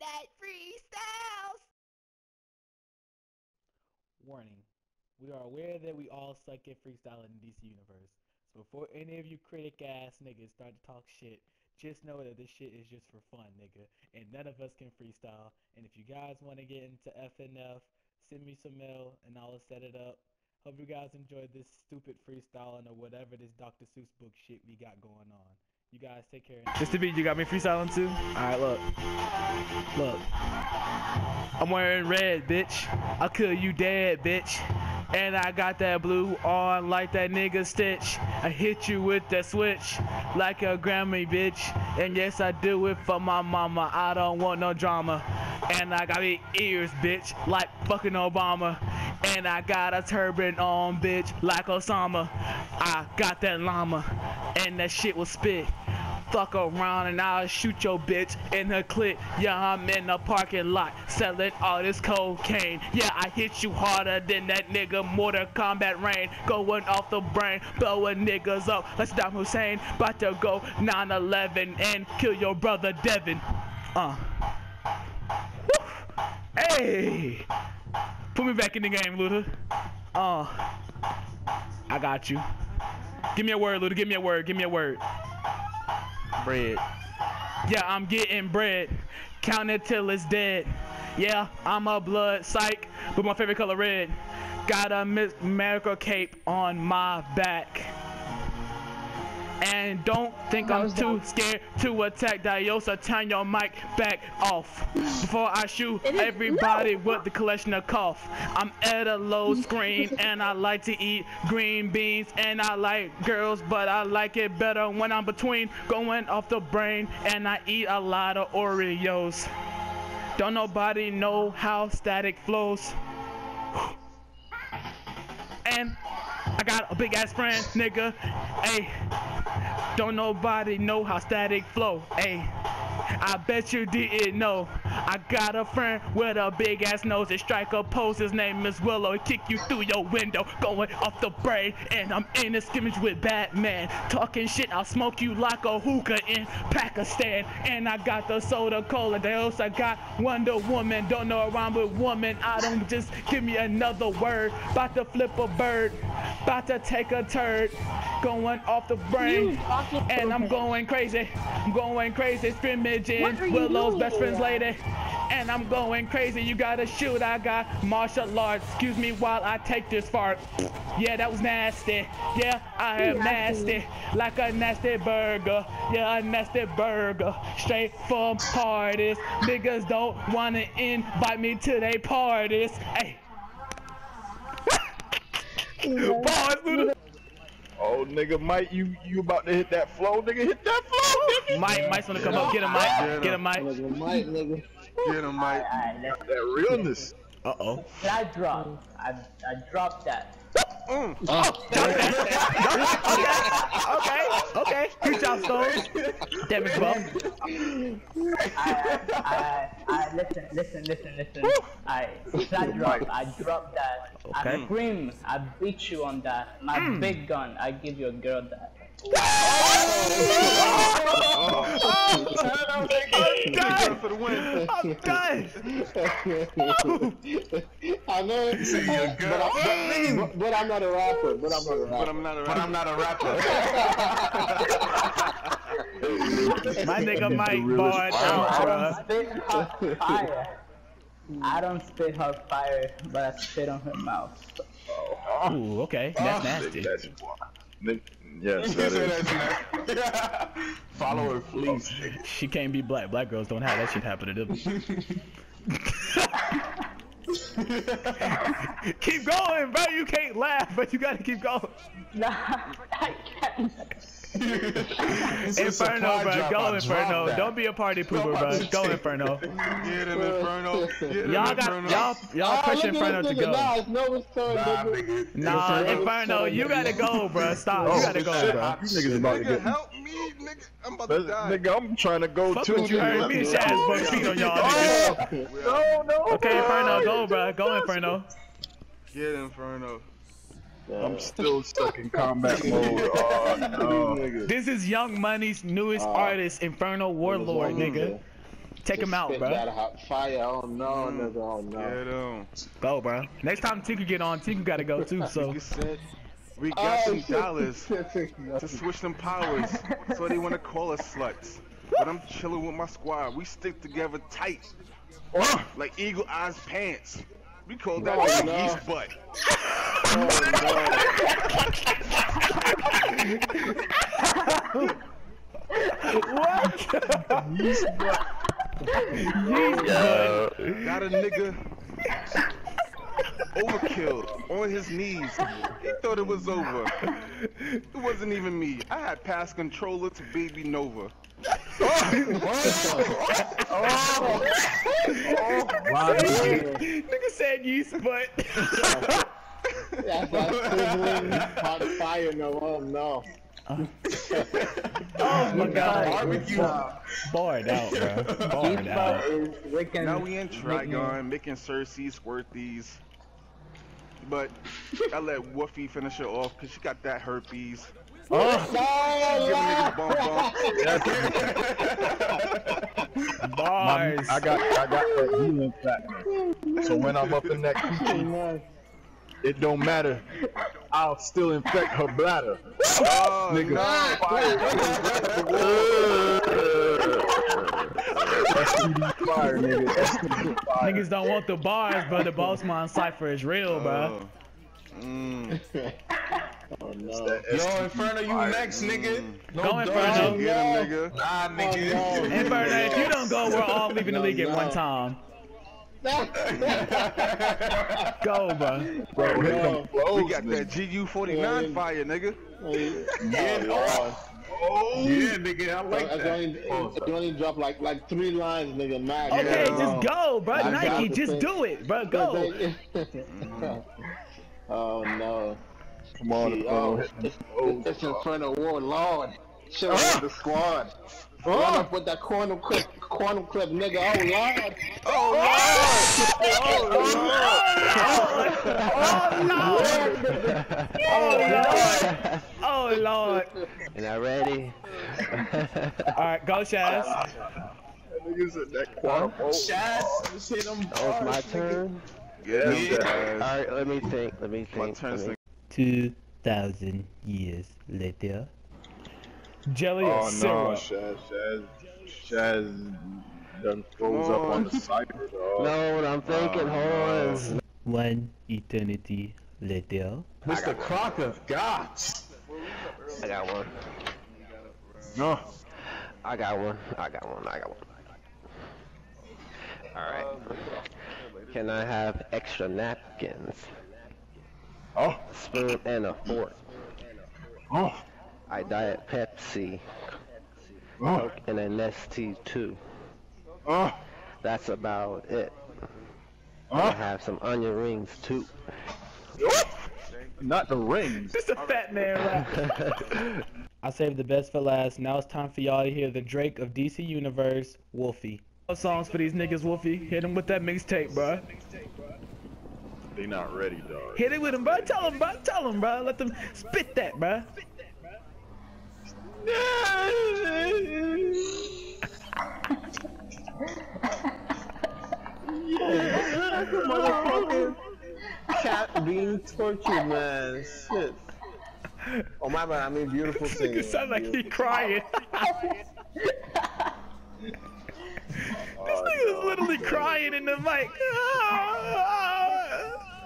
Night Freestyles! Warning. We are aware that we all suck at freestyling in DC Universe. So before any of you critic ass niggas start to talk shit, just know that this shit is just for fun, nigga. And none of us can freestyle. And if you guys want to get into FNF, send me some mail and I'll set it up. Hope you guys enjoyed this stupid freestyling or whatever this Dr. Seuss book shit we got going on. You guys take care. Mr. B, you got me freestyling too? Alright, look. Look. I'm wearing red, bitch. I'll kill you dead, bitch. And I got that blue on like that nigga Stitch. I hit you with that switch like a Grammy, bitch. And yes, I do it for my mama. I don't want no drama. And I got big ears, bitch, like fucking Obama. And I got a turban on, bitch, like Osama. I got that llama, and that shit will spit. Fuck around and I'll shoot your bitch in her clit. Yeah, I'm in the parking lot selling all this cocaine. Yeah, I hit you harder than that nigga Mortal Kombat Rain. Going off the brain, blowing niggas up. Let's Saddam Hussein. About to go 9-11 and kill your brother Devin. Uh. Woo. Hey! Put me back in the game, Luda. Uh. I got you. Give me a word, Luda. Give me a word. Give me a word. Bread. Yeah, I'm getting bread. Count it till it's dead. Yeah, I'm a blood psych, but my favorite color red. Got a America cape on my back. And don't think I'm too scared to attack Diosa. Turn your mic back off before I shoot everybody with the collection of cough. I'm at a low screen and I like to eat green beans and I like girls, but I like it better when I'm between going off the brain and I eat a lot of Oreos. Don't nobody know how static flows. And I got a big ass friend, nigga. Hey, don't nobody know how static flow. Hey, I bet you didn't know. I got a friend with a big ass nose and strike a pose. His name is Willow. He kick you through your window, going off the brain. And I'm in a scrimmage with Batman. Talking shit, I'll smoke you like a hookah in Pakistan. And I got the soda cola. They also got Wonder Woman. Don't know around with woman. I don't just give me another word. About to flip a bird. About to take a turd. Going off the brain. And I'm going crazy. I'm going crazy. Scrimmaging. Willow's best friend's lady. And I'm going crazy. You gotta shoot. I got martial arts. Excuse me while I take this fart. Yeah, that was nasty. Yeah, I am nasty. Like a nasty burger. Yeah, a nasty burger. Straight from parties. Niggas don't wanna invite me to their parties. Hey. Pause, Luda. Oh, nigga, Mike, you you about to hit that flow, nigga? Hit that flow, nigga. Mike, Mike's gonna come up. Get him, Mike. Get him, Mike. Nigga, Mike, nigga. Get him, Mike. That realness. Uh oh. I dropped. I I dropped that. Mm. Okay, okay. okay, Good job, Stones. Damn it, bro. I I I listen listen listen listen. I flat drop. I dropped that. I Okay. scream. I beat you on that. My big gun. I give your girl that. I'm done. For the win. I'm done. I know it, see your but, girl. I, but, but I'm not a rapper. But I'm not a rapper. But I'm not a rapper. But I'm not a rapper. My nigga Mike realest barred out, I bruh. don't spit hot fire. I don't spit hot fire, but I spit on her mouth. Ooh, okay. That's ah, nasty. That's Nick- Yes, that is. Follow her, please. She can't be black. Black girls don't have that shit happen to them. keep going, bro. You can't laugh, but you gotta keep going. Nah, I can't. Inferno, bro. Go Inferno. Don't be a party pooper, bro. Go Inferno. Get him, Inferno. Y'all got y'all y'all Ah, push Inferno this to go. Nah, it's Nova's turn, Nah, nigga. nigga. Nah, It's Inferno, you gotta go, bro. Stop. Oh, You gotta go, bro. You niggas about to get. help me, nigga. I'm about to die. Nigga, I'm trying to go Fuck too. what you heard me Shaz both speed on y'all. No, no. Okay, Inferno, go, bro. Go, Inferno. Get Inferno. I'm still stuck in combat mode. Oh, no. This is Young Money's newest Uh, artist, Inferno Warlord, nigga. Take him out, Spit bro. that hot fire. Oh no, Mm. nigga. Oh no. Get him. Go, bro. Next time Tinker get on, Tinker gotta go too. So we got Oh, some dollars to switch them powers, so they wanna call us sluts. But I'm chilling with my squad. We stick together tight, like eagle eyes pants. We call that Oh, nigga no. yeast butt. What? Yeast butt. Got a nigga overkill on his knees. He thought it was over. It wasn't even me. I had pass controller to baby Nova. Oh, Nigga said yeast butt. That's hot fire. No, oh no. Oh my god. Barbecue. Barred out, bro. Barred out. Wiccan. Now we in. Trigon making Circe squirt these. But I let Woofy finish it off because she got that herpes. Oh, niggas bump bump. I got I got that healing factor. So when I'm up in that kitchen, it don't matter. I'll still infect her bladder. Oh, Nigga. no. Fire, nigga. Fire. Niggas don't want the bars, but the Bossmon cipher is real, bro. Oh. Mm. oh no. Yo, Inferno, you next, nigga. No Go Inferno. Get him, nigga. Nah, nigga. Oh, no. Inferno, if you don't go, we're all leaving the No, league at one time. Go, bro. Bro, here come No. flows, We got that. GU49 Yeah. fire, nigga. Yeah, Lord. Oh, yeah, oh. nigga, I I like can that. only, I only drop like like three lines, nigga. Max. Okay, Yeah. just go, bro. I Nike, just thing. do it, bro. Go. oh no. Come on, See, Inferno. oh, hit them it's, flows, it's bro. Inferno War, Lord. Chill with the squad. Run up with that quantum clip, quantum clip, nigga. Oh Lord. Oh, lord. Oh, Lord. Oh, Lord. Oh lord. Oh lord. And I ready? All right, go, Shaz. That nigga's at that quantum. Oh, Shots, just hit him. Oh, that was my turn. Get him, Yeah. Alright, let me think. Let me My think. turn let 2,000 years later. Jelly or oh no, syrup? Shaz, Shaz, Shaz done froze up on the cipher, dog. No, what I'm thinking. Oh, hold no. on. One eternity later. Mr. Crocker, God. I got one. No. I got one. I got one. I got one. Alright. Can I have extra napkins? Oh, A Spoon and a fork. oh, I diet Pepsi oh, and an ST too. oh, That's about it. Oh. I oh. have some onion rings too. Not the rings. Just a fat man rap. I saved the best for last. Now it's time for y'all to hear the Drake of DC Universe, Wolfie. No songs for these niggas, Wolfie. Hit him with that mixtape, bro. They not ready, dog. Hit it with him, bro. Tell him, bro. Tell him, bro. Let them spit that, bro. Motherfucker. Cat being tortured, man. Shit. Oh my bad, I mean beautiful This singing. nigga sound like he crying. this nigga's oh, literally crying in the mic. Ah.